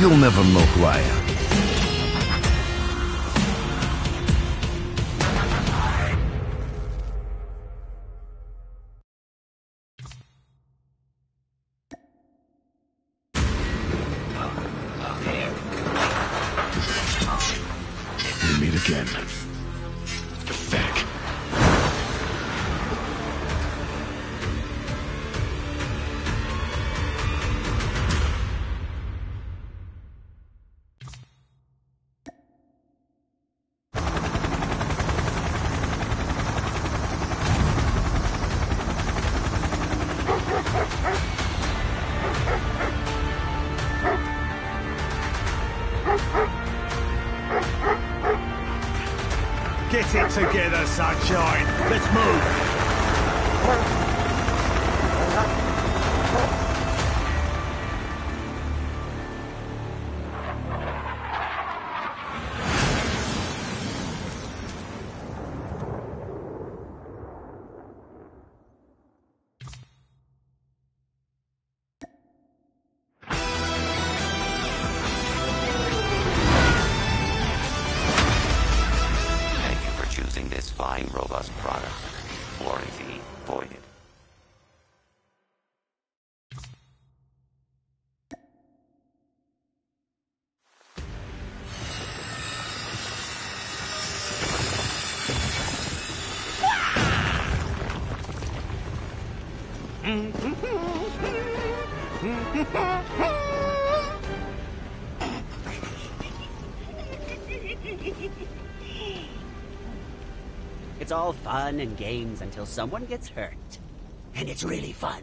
you'll never know who I am. Meet again. Get it together, sunshine. Let's move. Fine, robust product. Warranty voided. It's all fun and games until someone gets hurt. And it's really fun.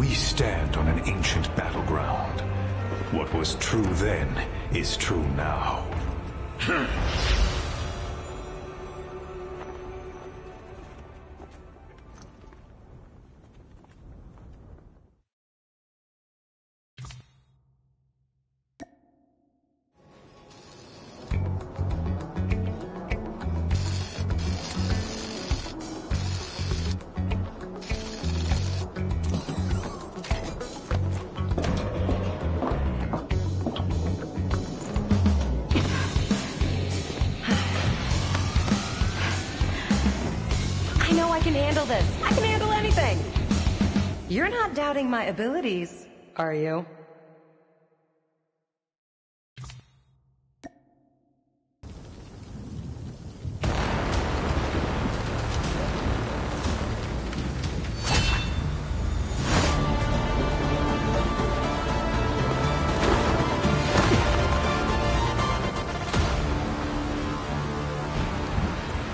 We stand on an ancient battleground. What was true then is true now. Hmm. handle this. I can handle anything. You're not doubting my abilities, are you?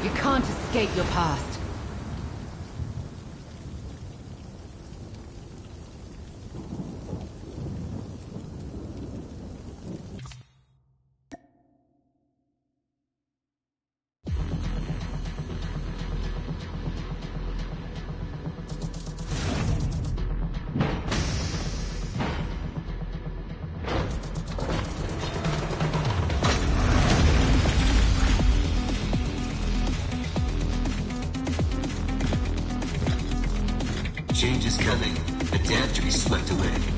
You can't escape your past. Coming. Dam to be swept away.